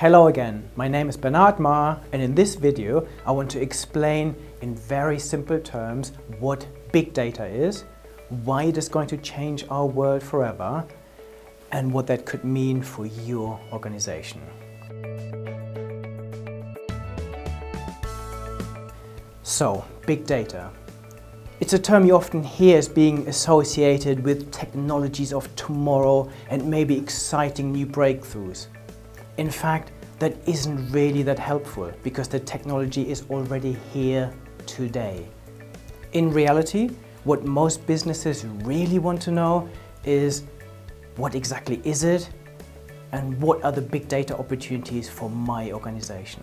Hello again, my name is Bernard Marr and in this video I want to explain in very simple terms what big data is, why it is going to change our world forever and what that could mean for your organization. So, big data. It's a term you often hear as being associated with technologies of tomorrow and maybe exciting new breakthroughs. In fact, that isn't really that helpful because the technology is already here today. In reality, what most businesses really want to know is what exactly is it and what are the big data opportunities for my organization.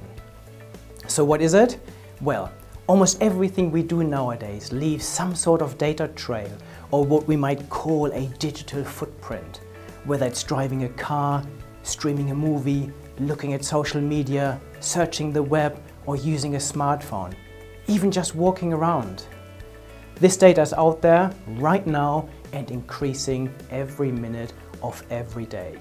So what is it? Well, almost everything we do nowadays leaves some sort of data trail or what we might call a digital footprint, whether it's driving a car, streaming a movie, looking at social media, searching the web or using a smartphone, even just walking around. This data is out there right now and increasing every minute of every day.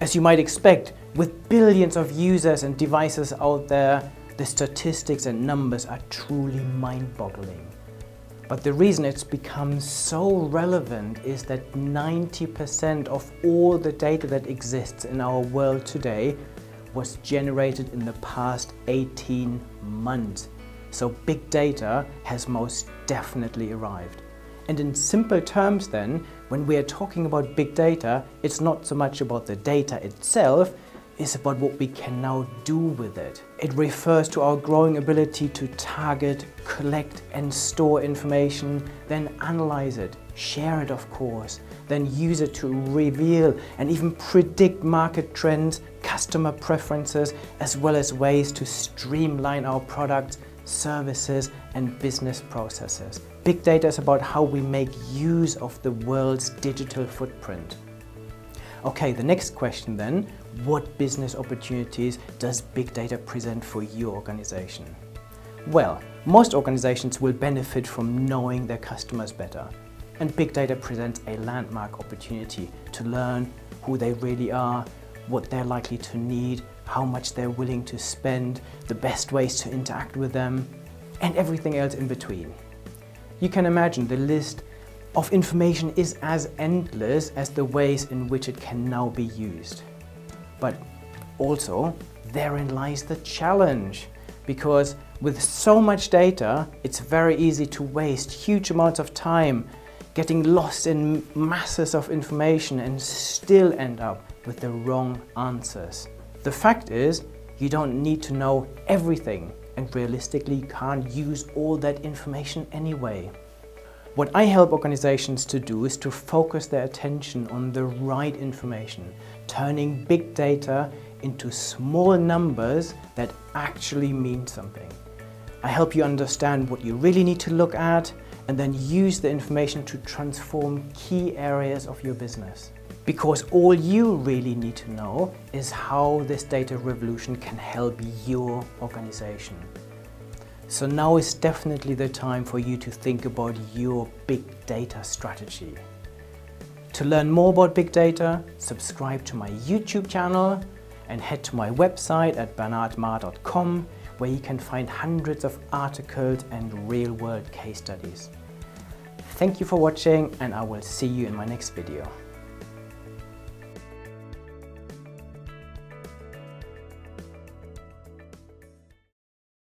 As you might expect, with billions of users and devices out there, the statistics and numbers are truly mind-boggling. But the reason it's become so relevant is that 90% of all the data that exists in our world today was generated in the past 18 months. So big data has most definitely arrived. And in simple terms then, when we are talking about big data, it's not so much about the data itself, is about what we can now do with it. It refers to our growing ability to target, collect and store information, then analyze it, share it of course, then use it to reveal and even predict market trends, customer preferences, as well as ways to streamline our products, services and business processes. Big data is about how we make use of the world's digital footprint. Okay, the next question then, what business opportunities does big data present for your organization? Well, most organizations will benefit from knowing their customers better. And big data presents a landmark opportunity to learn who they really are, what they're likely to need, how much they're willing to spend, the best ways to interact with them, and everything else in between. You can imagine the list of information is as endless as the ways in which it can now be used. But also, therein lies the challenge, because with so much data, it's very easy to waste huge amounts of time getting lost in masses of information and still end up with the wrong answers. The fact is, you don't need to know everything and realistically can't use all that information anyway. What I help organizations to do is to focus their attention on the right information, turning big data into small numbers that actually mean something. I help you understand what you really need to look at and then use the information to transform key areas of your business. Because all you really need to know is how this data revolution can help your organization. So now is definitely the time for you to think about your big data strategy. To learn more about big data, subscribe to my YouTube channel and head to my website at bernardmarr.com where you can find hundreds of articles and real-world case studies. Thank you for watching and I will see you in my next video.